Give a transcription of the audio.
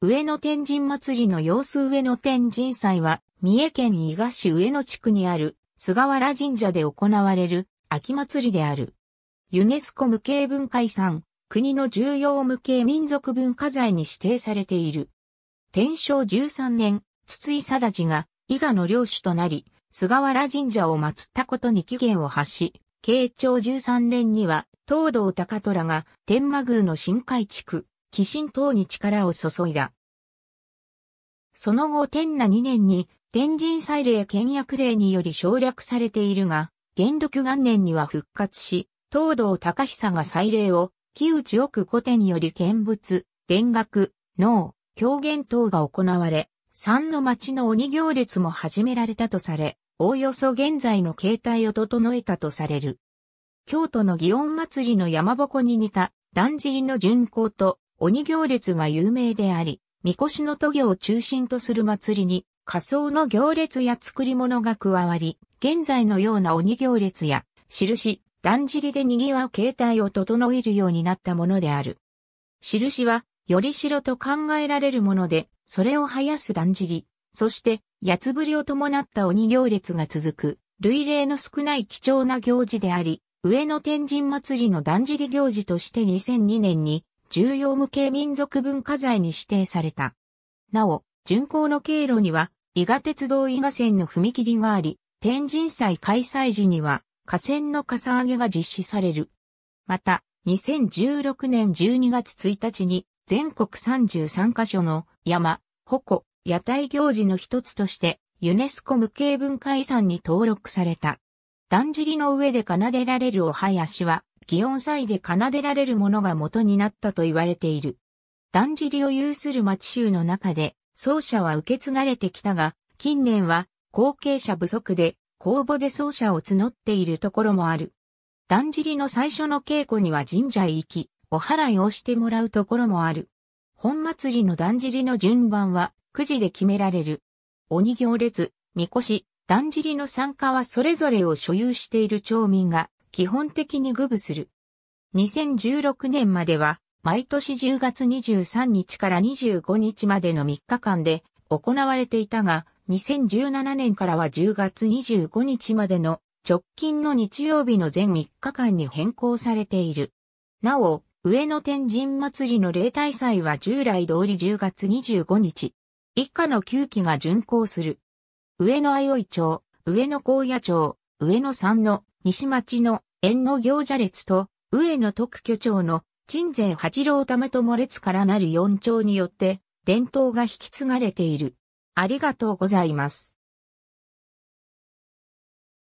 上野天神祭りの様子上野天神祭は、三重県伊賀市上野地区にある菅原神社で行われる秋祭りである。ユネスコ無形文化遺産、国の重要無形民族文化財に指定されている。天正13年、筒井貞治が伊賀の領主となり、菅原神社を祀ったことに期限を発し、慶長13年には、東道高虎が天満宮の新海地区、寄進等に力を注いだ。その後天那2年に天神祭礼倹約令により省略されているが、元禄元年には復活し、東道高久が祭礼を、木内奥古典により見物、田楽、能、狂言等が行われ、三の町の鬼行列も始められたとされ、おおよそ現在の形態を整えたとされる。京都の祇園祭りの山鉾に似た、だんじりの巡行と鬼行列が有名であり、みこしの渡御を中心とする祭りに、仮想の行列や作り物が加わり、現在のような鬼行列や、印、だんじりで賑わう形態を整えるようになったものである。印は、よりしろと考えられるもので、それを生やすだんじり、そして、八つぶりを伴った鬼行列が続く、類例の少ない貴重な行事であり、上野天神祭りのだんじり行事として2002年に重要無形民族文化財に指定された。なお、巡行の経路には、伊賀鉄道伊賀線の踏切があり、天神祭開催時には、河川のかさ上げが実施される。また、2016年12月1日に、全国33カ所の山、鉾、屋台行事の一つとして、ユネスコ無形文化遺産に登録された。だんじりの上で奏でられるお囃子は、祇園祭で奏でられるものが元になったと言われている。だんじりを有する町衆の中で、奏者は受け継がれてきたが、近年は後継者不足で、公募で奏者を募っているところもある。だんじりの最初の稽古には神社へ行き、お祓いをしてもらうところもある。本祭りのだんじりの順番は、くじで決められる。鬼行列、みこし、だんじりの参加はそれぞれを所有している町民が基本的に具部する。2016年までは、毎年10月23日から25日までの3日間で行われていたが、2017年からは10月25日までの直近の日曜日の全3日間に変更されている。なお、上野天神祭りの例大祭は従来通り10月25日。以下の9期が巡行する。上野相生町、上野高野町、上野山の西町の縁の行者列と、上野特許町の鎮西八郎玉友列からなる四町によって、伝統が引き継がれている。ありがとうございます。